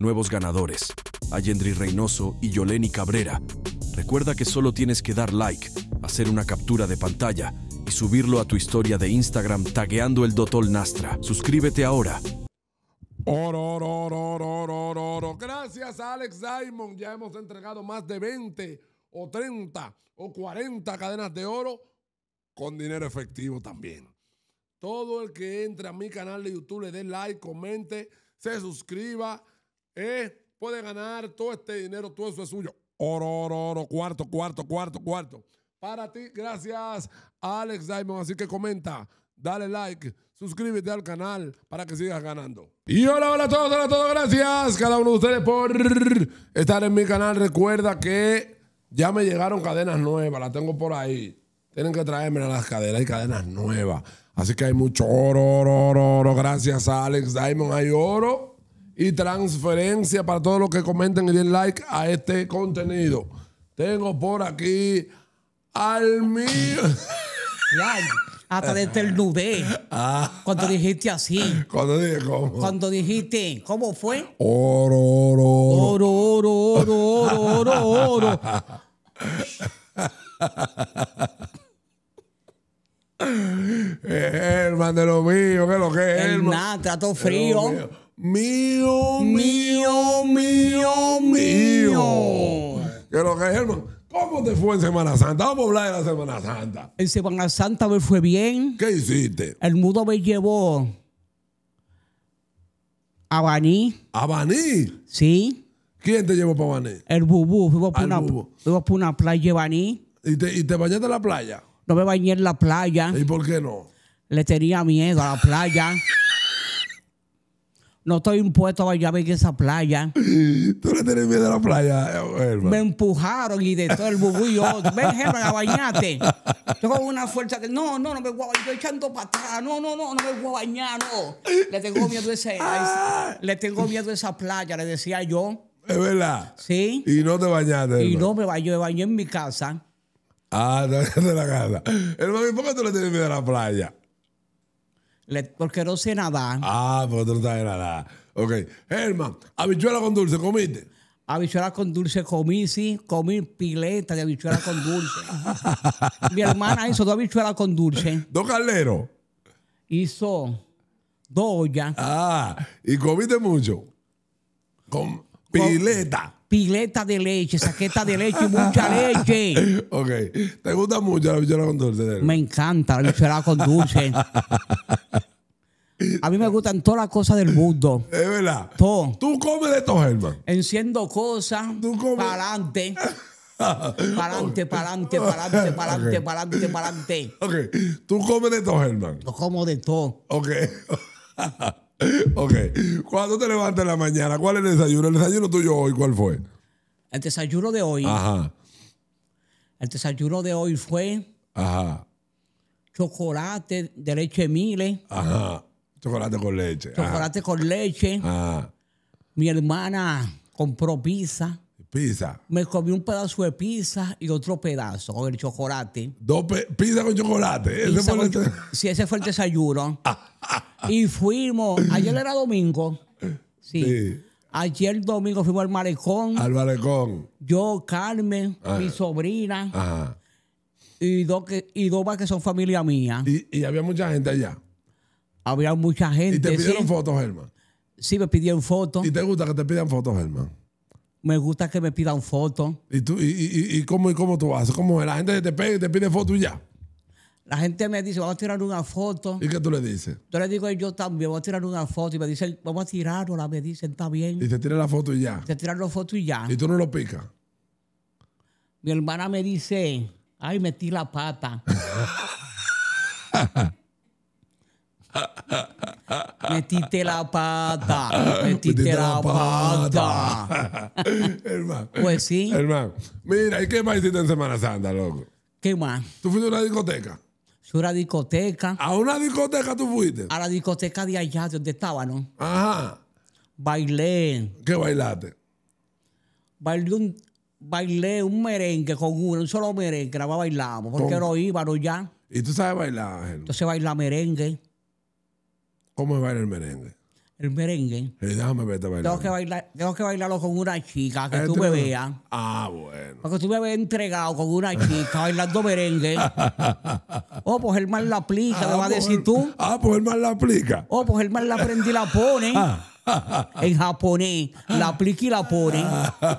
nuevos ganadores, Ayendri Reynoso y Yoleni Cabrera. Recuerda que solo tienes que dar like, hacer una captura de pantalla y subirlo a tu historia de Instagram tagueando el Dotol Nastra. Suscríbete ahora. Gracias a Alex Diamond ya hemos entregado más de 20 o 30 o 40 cadenas de oro con dinero efectivo también. Todo el que entre a mi canal de YouTube le dé like, comente, se suscriba, eh, puede ganar todo este dinero, todo eso es suyo. Oro, oro, oro, cuarto, cuarto, cuarto, cuarto. Para ti, gracias Alex Diamond. Así que comenta, dale like, suscríbete al canal para que sigas ganando. Y hola, hola a todos, hola a todos, gracias cada uno de ustedes por estar en mi canal. Recuerda que ya me llegaron cadenas nuevas, las tengo por ahí. Tienen que traerme las cadenas, hay cadenas nuevas. Así que hay mucho oro, oro, oro, oro. Gracias Alex Diamond hay oro y transferencia para todos los que comenten y den like a este contenido. Tengo por aquí al mío. Hasta de ternudé. Cuando dijiste así. Cuando dije cómo. Cuando dijiste, ¿cómo fue? Oro, oro, oro. Oro, oro, oro, oro, oro, hermano de lo mío, ¿qué es lo que es, El nada, trato frío. Mío, mío, Mío, mío, mío. ¿Qué es lo que es, hermano? ¿Cómo te fue en Semana Santa? Vamos a hablar de la Semana Santa. En Semana Santa me fue bien. ¿Qué hiciste? El mudo me llevó a Baní, ¿A Baní? ¿sí? ¿Quién te llevó para Baní? El bubú. Fuimos por Al una, Bubú. fuimos por una playa de Baní. ¿Y te, y te bañaste en la playa? No me bañé en la playa. ¿Y por qué no? Le tenía miedo a la playa. No estoy impuesto a bañarme en esa playa. ¿Tú le tienes miedo a la playa, hermano? Me empujaron y de todo el yo, ven, Germán, a bañarte. Con una fuerza que, no, no, no me voy a bañar, estoy echando para atrás, no, no, no, no me voy a bañar, no. Le tengo miedo a ese, a ese- le tengo miedo a esa playa, le decía yo, Es verdad. ¿sí? Y no te bañaste. Y hermano. no me bañé, me bañé en mi casa. Ah, te bañaste en la casa. Hermano, ¿y por qué tú le tienes miedo a la playa? Le- porque no sé nadar. Ah, porque tú no sabes nada. Ok. Herman, habichuela con dulce, ¿comiste? Habichuela con dulce comí, sí, comí pileta de habichuela con dulce. Mi hermana hizo dos habichuelas con dulce. Dos calderos. Hizo dos ollas. Ah, y comiste mucho. Con pileta. Pileta de leche, saqueta de leche y mucha leche. Ok. ¿Te gusta mucho la habichuela con dulce? Me encanta la habichuela con dulce. A mí me gustan todas las cosas del mundo. Es verdad. Todo. Tú comes de todo, Herman. Enciendo cosas Tú comes- para adelante. Para adelante, para adelante, para adelante, para adelante, para adelante, para adelante. Ok. Tú comes de todo, Herman. Yo como de todo. Ok. ok. Cuando te levantas en la mañana, ¿cuál es el desayuno? El desayuno tuyo hoy, ¿cuál fue? El desayuno de hoy, Ajá. el desayuno de hoy fue Ajá. chocolate de leche mile, Ajá. Chocolate con leche. Ajá. chocolate con leche. Ajá. Mi hermana compró pizza. Pizza. Me comí un pedazo de pizza y otro pedazo con el chocolate. Dos pizza con chocolate. Ese Pizza fue el sí, ese fue el desayuno. y fuimos, ayer era domingo. Sí. Sí. Ayer domingo fuimos al malecón. al malecón. Yo, Carmen, mi sobrina Ajá. y dos, que, y dos más que son familia mía. Y, y había mucha gente allá. Había mucha Y gente. te pidieron sí. fotos, Germán. Sí, me pidieron fotos. ¿Y te gusta que te pidan fotos, Germán? Me gusta que me pidan fotos. ¿Y, tú, y, y, y, cómo, y cómo tú haces? ¿Cómo la gente te pega y te pide fotos y ya? La gente me dice, vamos a tirar una foto. ¿Y qué tú le dices? Yo le digo yo también, vamos a tirar una foto. Y me dicen, vamos a tirarla. Me dicen, está bien. Y te tira la foto y ya. Te tiran las fotos y ya. Y tú no lo picas. Mi hermana me dice, ay, metí la pata. Metiste la pata, metiste la pata. Hermano. Pues sí, Hermano. Mira, ¿y qué más hiciste en Semana Santa, loco? ¿qué más? ¿Tú fuiste a una discoteca? Fui a una discoteca, ¿A una discoteca tú fuiste? a la discoteca de allá, donde estaba, ¿no? Ajá. Bailé, ¿Qué bailaste? bailé un, bailé un merengue con uno, un solo merengue, nada más bailamos, porque ¿Cómo? no íbamos ya. ¿Y tú sabes bailar, Germán? Entonces baila merengue. ¿Cómo es bailar el merengue? El merengue. Eh, déjame verte Tengo bailar. que, bailar, tengo que bailarlo con una chica que tú Este- me veas. Ah, bueno. Porque tú me ves entregado con una chica bailando merengue. Oh, pues el mal la aplica, me va a Ah, pues, decir tú. Ah, pues el mal la aplica. Oh, pues el mal la prende y la pone. En japonés. La aplica y la pone.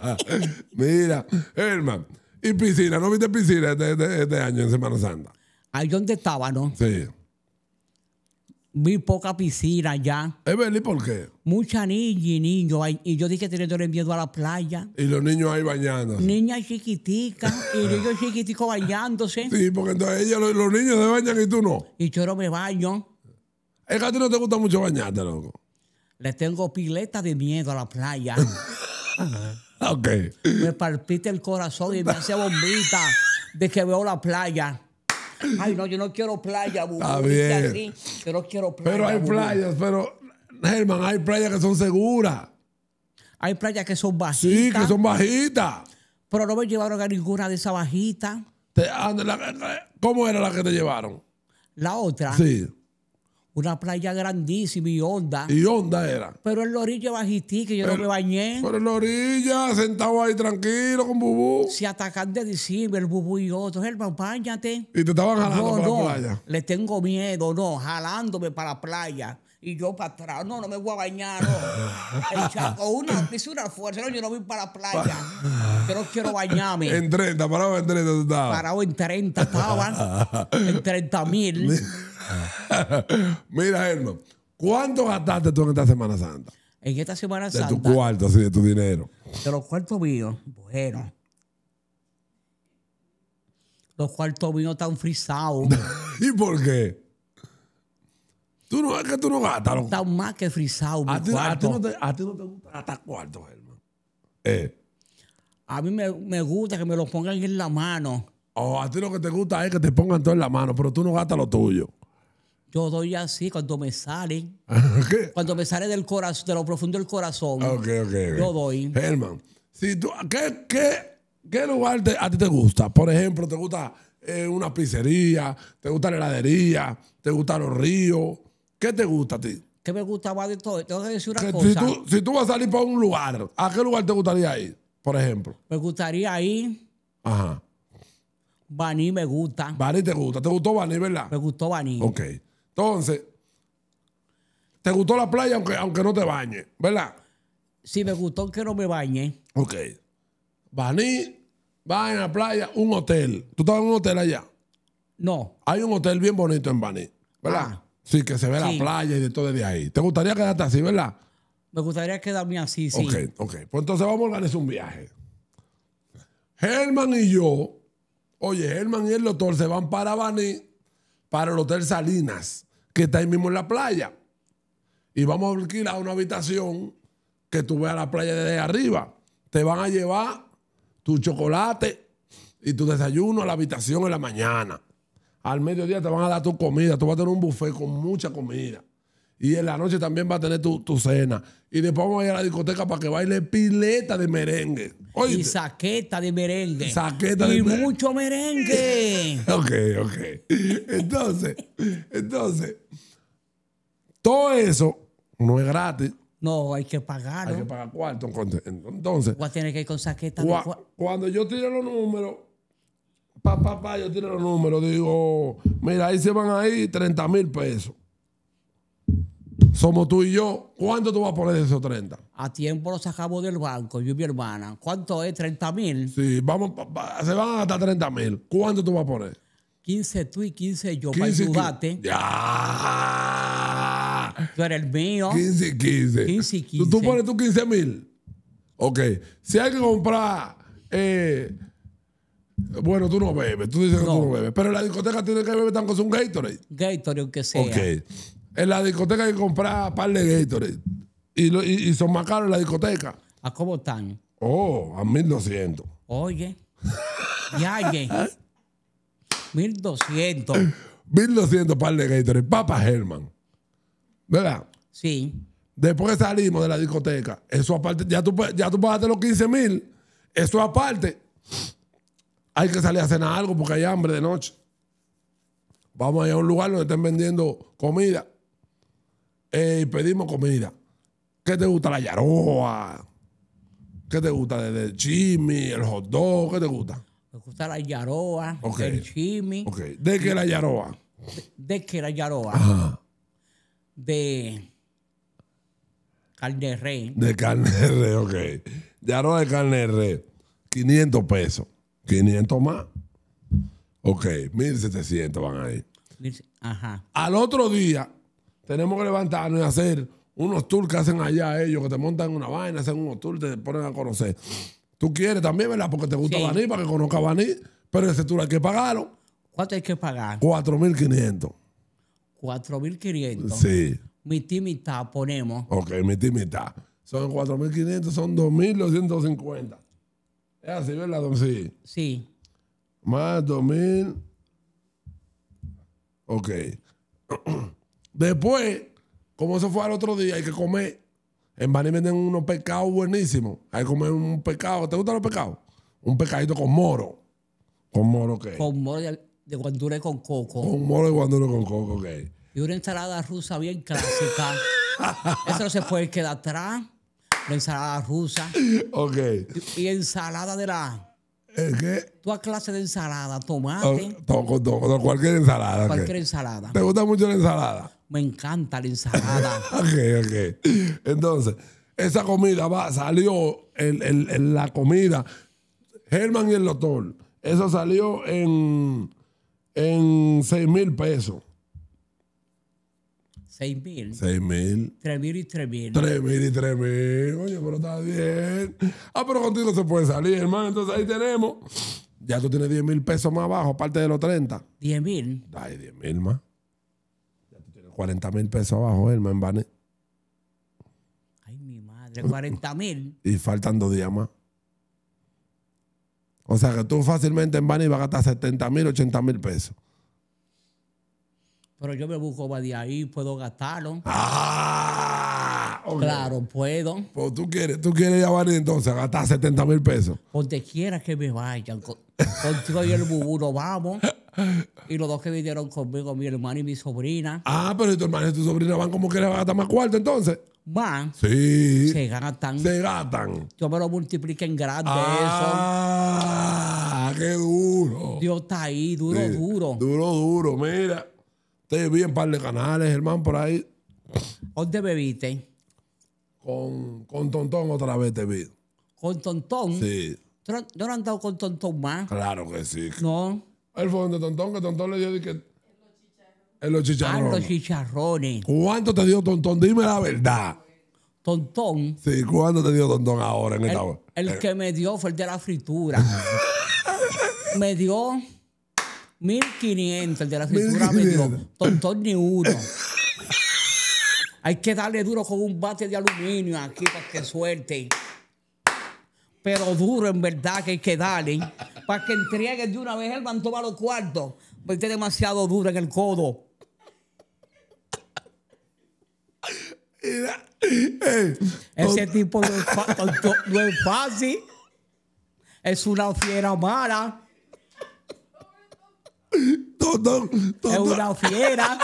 Mira, Herman. ¿Y piscina? ¿No viste piscina este, este- este año en Semana Santa? Ahí donde estaba, ¿no? Sí. Vi poca piscina ya. ¿Es verdad? ¿Y por qué? Mucha niña y niños. Y yo dije teniéndole miedo a la playa. Y los niños ahí bañándose. Niñas chiquiticas y niños chiquiticos bañándose. Sí, porque entonces ellos, los, los niños se bañan y tú no. Y yo no me baño. Es que a ti no te gusta mucho bañarte, loco. Le tengo pileta de miedo a la playa. Ok. me palpita el corazón y me hace bombita de que veo la playa. Ay, no, yo no quiero playa. Está bien. así. Yo no quiero playa. Pero hay playas, pero, Herman, hay playas que son seguras. Hay playas que son Sí, bajitas. que son bajitas. Pero no me llevaron a ninguna de esas bajitas. La- ¿Cómo era la que te llevaron? La otra, Sí. Una playa grandísima y honda. Y onda era. Pero en la orilla bajitica, yo no me bañé. Pero en la orilla, sentado ahí tranquilo con Bubú. Se atacan de diciembre el bubu y otro. Hermano, bañate. Y te estaban jalando No, para no, la playa. le tengo miedo, no, jalándome para la playa. Y yo para atrás, no, no me voy a bañar, no. El chaco, una, hice una fuerza, no, yo no voy para la playa. Yo no quiero bañarme. En 30, parado en 30 tú estabas. Parado en 30 estaban, en 30 mil. Mira, Herman, ¿cuánto gastaste tú en esta Semana Santa? En esta Semana De tu Santa, cuarto, así, de tu dinero. de los cuartos míos, bueno. Los cuartos míos están frisados. ¿Y por qué? Tú no, es que tú no gastas. Están más que frisados. A ti, a, ti no te, a ti no te gusta gastar cuartos, Herman. Eh. A mí me, me gusta que me lo pongan en la mano. O a ti lo que te gusta es que te pongan todo en la mano, pero tú no gastas lo tuyo. Yo doy así cuando me salen. ¿Qué? Cuando me sale del corazón, de lo profundo del corazón. Ok, ok. ok. Yo doy. Herman, si tú, ¿qué, qué, qué lugar te- a ti te gusta? Por ejemplo, ¿te gusta eh, una pizzería? ¿Te gusta la heladería? ¿Te gustan los ríos? ¿Qué te gusta a ti? ¿Qué me gusta más de todo? Tengo que decir una Que si, cosa. tú, si tú vas a salir para un lugar, ¿a qué lugar te gustaría ir? Por ejemplo. Me gustaría ir. Ajá. Baní me gusta. Bani te gusta. ¿Te gustó Bani, verdad? Me gustó Baní. Ok. Entonces, ¿te gustó la playa aunque, aunque no te bañes? ¿Verdad? Si me gustó que no me bañe. Ok. Baní va en la playa, un hotel. ¿Tú estabas en un hotel allá? No. Hay un hotel bien bonito en Baní, ¿verdad? Ah. sí, que se ve Sí. la playa y de todo desde ahí. ¿Te gustaría quedarte así, verdad? Me gustaría quedarme así, sí. Ok, ok. Pues entonces vamos a organizar un viaje. Germán y yo, oye, Germán y el doctor se van para Baní, para el Hotel Salinas, que está ahí mismo en la playa. Y vamos a alquilar una habitación que tú veas la playa desde arriba. Te van a llevar tu chocolate y tu desayuno a la habitación en la mañana. Al mediodía te van a dar tu comida. Tú vas a tener un buffet con mucha comida. Y en la noche también vas a tener tu, tu cena. Y después vamos a ir a la discoteca para que baile pileta de merengue. Y saqueta de merengue. Saqueta y de merengue. mucho merengue. Ok, ok. Entonces, entonces, todo eso no es gratis. no, hay que Hay que pagar cuarto. Entonces, Voy a tener que ir con saqueta Cua- cuando yo tiro los números, pa, pa, pa, yo tiro los números, digo, mira, ahí se van ahí 30 mil pesos. Somos tú y yo. ¿Cuánto tú vas a poner de esos 30? A tiempo lo sacamos del banco, yo y mi hermana. ¿Cuánto es? 30 mil. Sí, vamos, se van a gastar 30 mil. ¿Cuánto tú vas a poner? 15 15 tú y 15 yo para 15 y ayudarte. Ya. Tú eres el mío. 15 y 15. 15 y ¿Tú, tú 15. pones tú 15 mil. Ok. Si hay que comprar. eh, bueno, tú no bebes. Tú dices que tú No. no bebes. Pero en la discoteca tiene que beber tan con un Gatorade. Gatorade, aunque sea. Ok. En la discoteca hay que comprar par de Gatorade. Y, lo- y, y son más caros en la discoteca. ¿A cómo están? Oh, a 1200. Oye. Ya, ye. 1200. 1200 par de Gatorade. Papa Herman. ¿Verdad? Sí. Después que salimos de la discoteca, eso aparte, ya tú, ya tú pagaste los 15 mil. Eso aparte, hay que salir a cenar algo porque hay hambre de noche. Vamos a ir a un lugar donde estén vendiendo comida. Eh, pedimos comida. ¿Qué te gusta? La yaroa. ¿Qué te gusta? El chimi, el hot dog, ¿qué te gusta? Me gusta la yaroa, Ok. el chimi. ¿De qué la yaroa? ¿De qué la yaroa? Ajá. De carne de res. De carne de res, ok. Yaroa de carne de res. 500 pesos. 500 más. Ok, 1700 van ahí. Ajá. Al otro día, tenemos que levantarnos y hacer unos tours que hacen allá ellos, que te montan en una vaina, hacen unos tours, te ponen a conocer. Tú quieres también, ¿verdad? Porque te gusta Sí. Baní, para que conozca Baní, pero ese tour hay que pagarlo. ¿Cuánto hay que pagar? 4.500. 4.500. Sí. Mitad y mitad ponemos. Ok, mitad y mitad. Son 4.500, son 2.250. Es así, ¿verdad? don? Sí. Sí. Más 2.000. Ok. Después, como eso fue al otro día, hay que comer. En Bani venden unos pescados buenísimos. Hay que comer un pescado. ¿Te gustan los pescados? Un pescadito con moro. ¿Con moro qué? Con, Con moro de, de guandule con coco. moro de guandule con coco, ok. Y una ensalada rusa bien clásica. Eso no se puede quedar atrás. La ensalada rusa. Ok. Y ensalada de la. ¿El qué? Toda clase de ensalada. Oh, Tomate. to- con to- con cualquier ensalada. Cualquier ensalada. ¿Te gusta mucho la ensalada? Me encanta la ensalada. Ok, ok. Entonces, esa comida va, salió, la comida, Germán y el doctor, eso salió en, en 6 mil pesos. 6 mil. 6 mil. 3 mil y 3 mil. 3 mil y 3 mil. Oye, pero está bien. Ah, pero contigo se puede salir, hermano. Entonces ahí tenemos. Ya tú tienes 10 mil pesos más abajo, aparte de los 30. 10 mil. Dale 10 mil más. Ya tú tienes 40 mil pesos abajo, en Baní. Ay, mi madre. 40 mil. y faltan dos días más. O sea que tú fácilmente en Bani vas a gastar 70 mil, 80 mil pesos. Pero yo me busco de ahí. Puedo gastarlo. ¡Ah! Claro, puedo. Pues tú quieres, tú quieres ir a Bani entonces a gastar 70 mil pesos. Donde quiera que me vayan. con- Contigo y el bubú nos vamos. Y los dos que vinieron conmigo, mi hermano y mi sobrina. Ah, pero si tu hermano y tu sobrina van como quieres a gastar más cuarto entonces. Más. Sí. Se gastan. Se gastan. Yo me lo multipliqué en grande Ah, qué duro. eso. Dios está ahí, duro, Sí. duro. Duro, duro. Mira. Te vi en par de canales, hermano, por ahí. ¿Dónde bebiste? Con, con Tontón otra vez te vi. Con Tontón. Sí. ¿Tú no, yo no he andado con Tontón más? Claro que sí. No. Él fue donde Tontón, que Tontón le dio de que. En los chicharrones. los chicharrones. ¿Cuánto te dio Tontón? Dime la verdad. Tontón. Sí, ¿cuánto te dio Tontón ahora en El, esta hora? el que me dio fue el de la fritura. me dio 1500. El de la fritura me dio. 1500. Tontón ni uno. Hay que darle duro con un bate de aluminio aquí para que suelte. Pero duro en verdad que hay que darle. Para que entreguen de una vez el man toma los cuartos. Porque es demasiado duro en el codo. Ese tipo no es, no es fácil. Es una fiera mala. Es una fiera.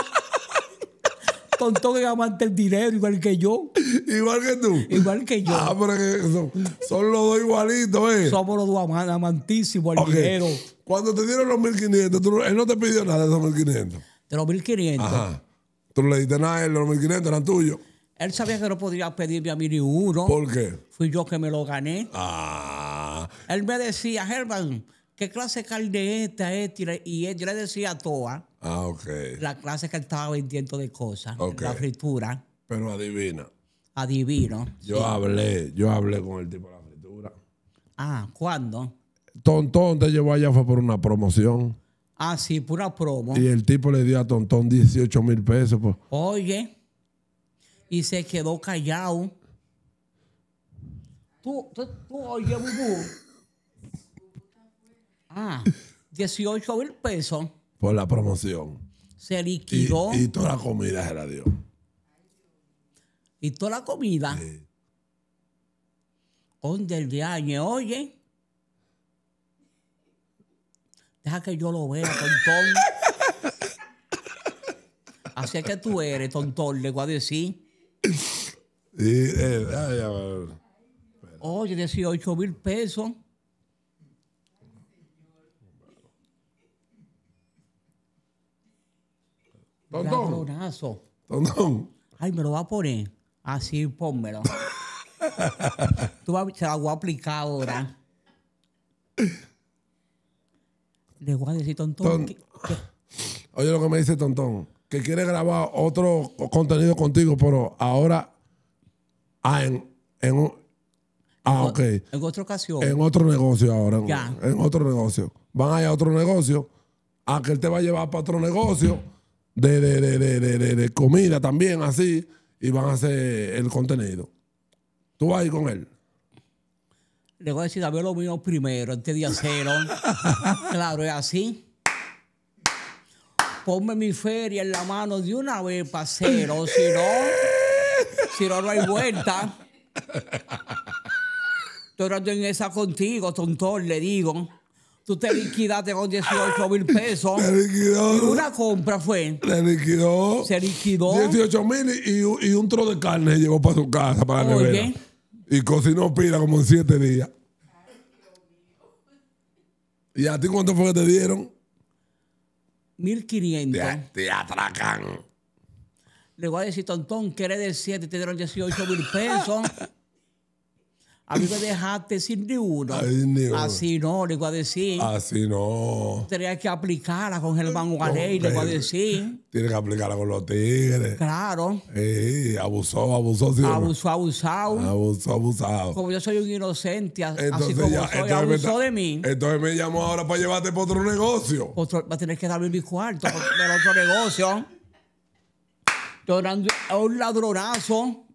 Tontón es amante del dinero, igual que yo. igual que tú. Igual que yo. Ah, pero que son, son los dos igualitos, ¿eh? Somos los dos ama- amantísimos al dinero. Cuando te dieron los 1500, tú él no te pidió nada de esos 1500. De los 1500. Ajá. Tú no le diste nada a él, los 1500 eran tuyos. Él sabía que no podía pedirme a mí ni uno. ¿Por qué? Fui yo que me lo gané. Ah, Él me decía, Germán, ¿qué clase de carne es esta? esta? Y yo le decía a toda ah, ok. la clase que él estaba vendiendo de cosas. Ok. La fritura. Pero adivina. Adivino. Yo hablé, yo hablé con el tipo de la fritura. Ah, ¿cuándo? Tontón te llevó allá fue por una promoción. Ah, sí, pura promo. Y el tipo le dio a Tontón 18 mil pesos. Pues. Oye, y se quedó callado. Tú, tú, tú oye, Bubú. Ah, 18 mil pesos por la promoción. se Y, liquidó y, y toda la comida se la dio. toda la comida. Sí. Del de año, oye. Deja que yo lo vea, tontón. Así es que tú eres, tontón, le voy a decir. Y, eh, ay, a ver. Oye, 18 mil pesos. Tontón, tontón. Ay, me lo va a poner. Así, pónmelo. Tú vas, se la voy a aplicar ahora. Le voy a decir, tontón, Ton- Oye lo que me dice Tontón, que quiere grabar otro co- contenido contigo, pero ahora ah, en, en un- ah, ok. en otra ocasión. En otro negocio ahora. en- Ya. En otro negocio. Van a ir a otro negocio. A que él te va a llevar para otro negocio de, de, de, de, de- de- de comida también, así. Y van a hacer el contenido. Tú vas a ir con él. Le voy a decir, dame lo mío primero, antes de hacerlo. claro, es así. Ponme mi feria en la mano de una vez, pasero. Si no, si no, no hay vuelta. Estoy en esa contigo, tontón, le digo. Tú te liquidaste con 18 mil pesos. Le liquidó. Una compra fue. Le liquidó. Se liquidó. 18 mil y, un- y un tro de carne se llevó para su casa, para la Oye. nevera. Y cocinó pila como en siete días. ¿Y a ti cuánto fue que te dieron? 1500. Te, te atracan. Le voy a decir, tontón, que eres de 7 te dieron 18 mil pesos. A mí me dejaste sin ni uno. Ay, ni uno. Así no, le voy a decir. Así no. Tenía que aplicarla con Germán Guarey, le voy a decir. Tienes que aplicarla con los tigres. Claro. Ey, abusó, abusó, sí. Abusó, abusado. Abusó, abusado. Como yo soy un inocente, así como ya, soy, me abusó de mí. Entonces me llamó ahora para llevarte para otro negocio. Otro- va a tener que darme mi cuarto del otro negocio. Hablando a un ladronazo.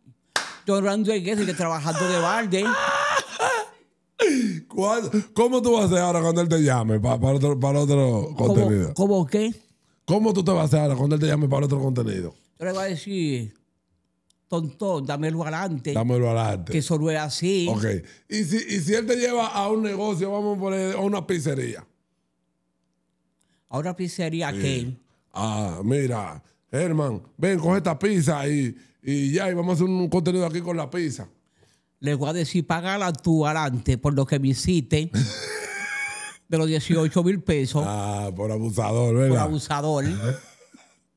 Estoy hablando en eso y que trabajando de balde. ¿Cuál- ¿Cómo tú vas a hacer ahora cuando él te llame pa- para, otro, para otro contenido? ¿Cómo, ¿Cómo qué? ¿Cómo tú te vas a hacer ahora cuando él te llame para otro contenido? Yo le voy a decir, tontón, dámelo adelante. Dámelo adelante. Que eso no es así. Ok. ¿Y si, y si él te lleva a un negocio, vamos a poner a una pizzería. Ahora pizzería que Ah, mira, Herman, ven, coge esta pizza y, y ya, y vamos a hacer un contenido aquí con la pizza. le voy a decir, págala tú adelante por lo que me hiciste de los 18 mil pesos Ah, por abusador, por ¿verdad? abusador.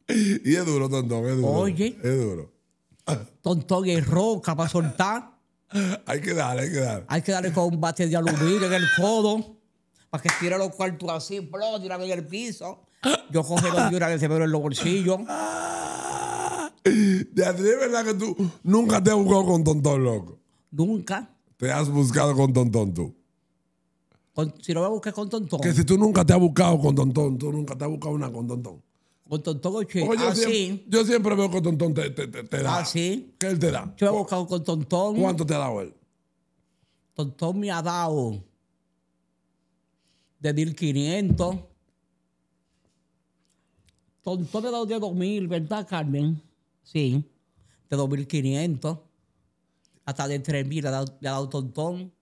Y es duro, tontón, es duro. Oye. Es duro. Tontón es roca para soltar. Hay que darle, hay que darle. Hay que darle con un bate de aluminio en el codo para que tire los cuartos así, bro, de una vez en el piso. Yo coge los de una vez se me en los bolsillos. De ti es verdad que tú nunca te has buscado con tontón, loco. Nunca. Te has buscado con tontón tú. Con- si no me busqué con tontón. Que si tú nunca te has buscado con tontón, tú nunca te has buscado una con tontón. Con tontón oye, Porque yo, así. siempre, yo siempre veo que tontón te, te, te, te da. Así. ¿Qué él te da? Yo me he buscado con tontón. ¿Cuánto te ha dado él? Tontón me ha dado de 1500. Tontón me ha dado de 2000, ¿verdad, Carmen? Sí, de 2500. Hasta de 3000 le ha dado, le ha dado Tontón.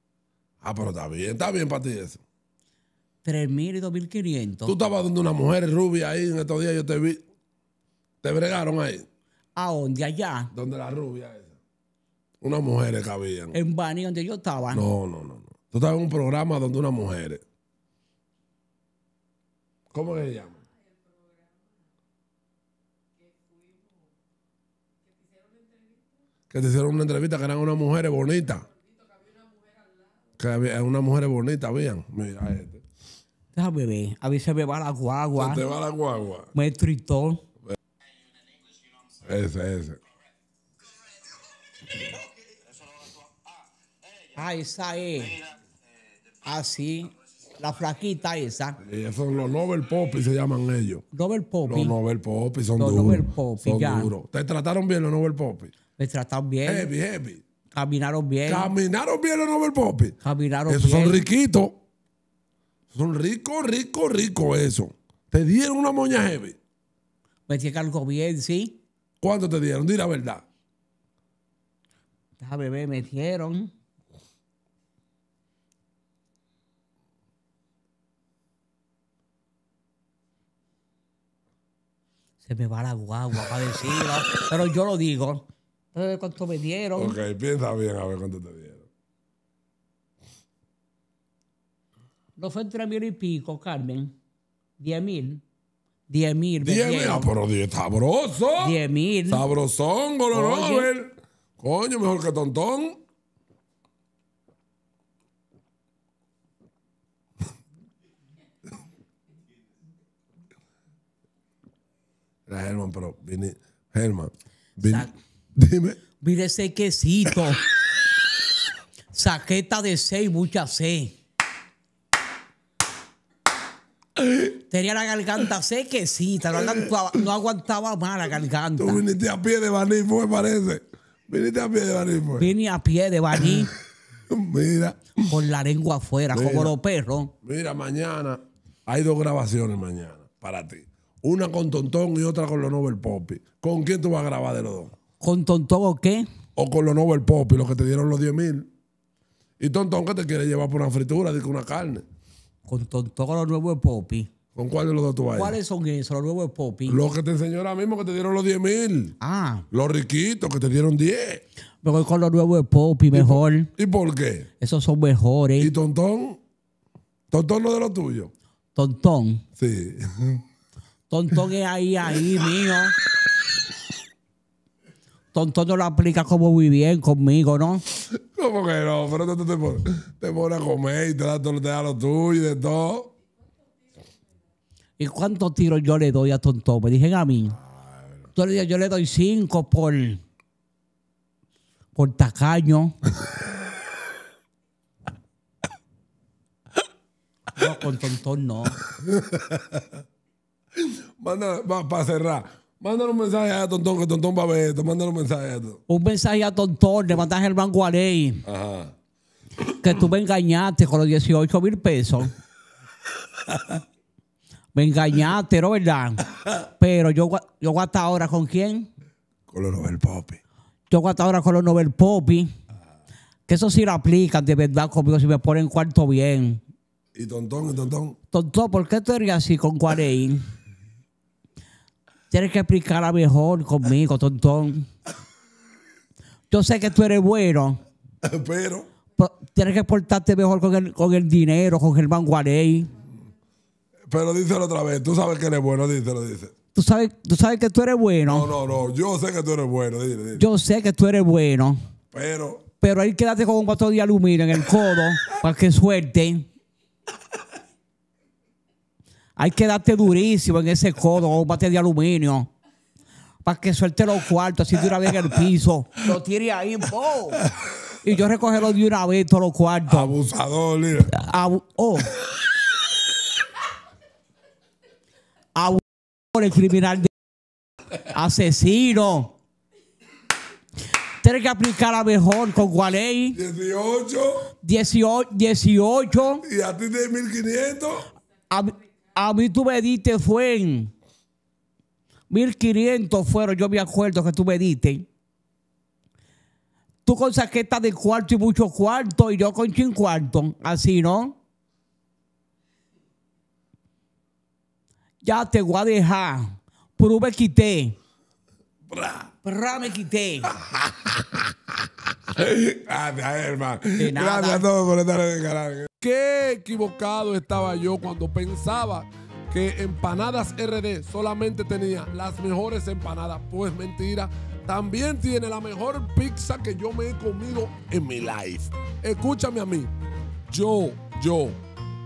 Ah, pero está bien, está bien para ti eso. 3000 y 2500. Tú estabas donde una mujer rubia ahí en estos días, yo te vi. Te bregaron ahí, ¿A dónde? Allá. donde la rubia esa. Unas mujeres que habían. En Bani, donde yo estaba. No, no, no, no. Tú estabas en un programa donde unas mujeres. ¿Cómo que se llama? Que te hicieron una entrevista que eran unas mujeres bonitas. Que había unas mujeres bonitas, habían. Mira este. Déjame ver. A veces me va la guagua. Se te va la guagua. Me tritó. Ese, ese. Ah, esa es. Así. La flaquita esa. Esos son los Nobel Poppy, se llaman ellos. Nobel Poppy. Los Nobel Poppy son Los duros. Nobel Poppy, son ya. duros. ¿Te trataron bien los Nobel Poppy? Me trataron bien. Heavy, heavy. Caminaron bien. Caminaron bien los Nobel Poppy. caminaron Esos bien. son riquitos. Son ricos, ricos, ricos eso. Te dieron una moña heavy. Me tiene algo bien, sí. ¿Cuánto te dieron? Di la verdad. Déjame ver, me metieron. Se me va la guagua para decirlo. pero yo lo digo. ¿Sabes cuánto me dieron? Ok, piensa bien a ver cuánto te dieron. No fue entre mil y pico, Carmen. Diez mil. Diez mil. Diez mil, ah, pero diez sabroso. Diez mil. Sabrosón, Golo Oye. Nobel. Coño, mejor que tontón. Era Germán, pero vine. Germán, vine- dime. Mire ese quesito. Saqueta de seis, mucha C. Tenía la garganta sequecita, no aguantaba, no aguantaba más la garganta. Tú viniste a pie de Baní, me parece. Viniste a pie de Baní, pues. Vine a pie de baní Mira, con la lengua afuera, Mira. como los perros. mira, mañana hay dos grabaciones mañana para ti. Una con Tontón y otra con los Nobel Poppy. ¿Con quién tú vas a grabar de los dos? ¿Con tontón o qué? O con los Nobel Poppy, los que te dieron los 10 mil. Y Tontón que te quiere llevar por una fritura, dice una carne. Con tontón los nuevos Popi. ¿Con cuál de los dos tú vas? ¿Cuáles son esos, los nuevos Popi? Los que te enseñó ahora mismo que te dieron los 10 mil. Ah, Los riquitos que te dieron 10. me voy con los nuevos Popi, mejor. ¿Y por qué? Esos son mejores. ¿Y Tontón? Tontón no de los tuyos. Tontón. Sí. Tontón es ahí, ahí, mío. Tontón no lo aplica como muy bien conmigo, ¿no? ¿Cómo que no? Pero tú te, pones, te pones a comer y te da, todo- te da lo tuyo y de todo. ¿Y cuántos tiros yo le doy a Tontón? Me dijeron a mí. Yo le, yo le doy cinco por, por tacaño. No, con Tontón no. Manda, para cerrar. Mándale un mensaje a Tontón, que Tontón va a ver esto. Mándale un mensaje a esto. Un mensaje a Tontón, le mandas el Guarey Ajá. que tú me engañaste con los 18 mil pesos. Me engañaste, ¿no verdad? Pero yo, yo voy hasta ahora con quién? Con los Nobel Poppy. Yo voy hasta ahora con los Nobel Poppy. Que eso sí lo aplican de verdad conmigo si me ponen cuarto bien. Y Tontón, y Tontón. Tonto, ¿por qué tú eres así con Guarey? Tienes que explicarla mejor conmigo, tontón. Yo sé que tú eres bueno. Pero, pero Tienes que portarte mejor con el, con el dinero, con Germán Guarey. pero díselo otra vez. Tú sabes que eres bueno, díselo, dice. Tú sabes, tú sabes que tú eres bueno. No, no, no. Yo sé que tú eres bueno, dile, dile. Yo sé que tú eres bueno. Pero, Pero ahí quédate con un vato de aluminio en el codo para que suelte. Hay que darte durísimo en ese codo un bate de aluminio. Para que suelte los cuartos así de una vez en el piso. Lo tire ahí, po. Y yo recogerlo de una vez todos los cuartos. abusador, mira. Abu- oh. Abusador, el criminal de asesino. Tienes que aplicar a mejor con Gualey. 18 18, 18. y a ti de 1500. A, mí- tú me diste fue en 1500 fueron, yo me acuerdo que tú me diste. Tú con saqueta de cuarto y mucho cuarto y yo con chin cuarto. Así, ¿no? Ya te voy a dejar. Pero me quité. Bra. Me quité. Gracias, hermano. Gracias a todos por estar en el canal. Qué equivocado estaba yo cuando pensaba que Empanadas RD solamente tenía las mejores empanadas. Pues mentira, también tiene la mejor pizza que yo me he comido en mi life. Escúchame a mí. Yo, yo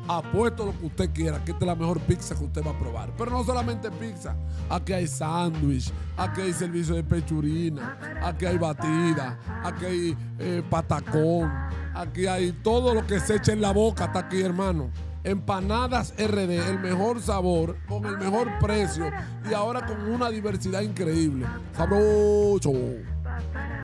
apuesto lo que usted quiera, que esta es la mejor pizza que usted va a probar. Pero no solamente pizza, aquí hay sándwich, aquí hay servicio de pechurina, aquí hay batida, aquí hay eh, patacón, aquí hay todo lo que se echa en la boca, está aquí hermano. Empanadas RD, el mejor sabor, con el mejor precio y ahora con una diversidad increíble. Sabroso.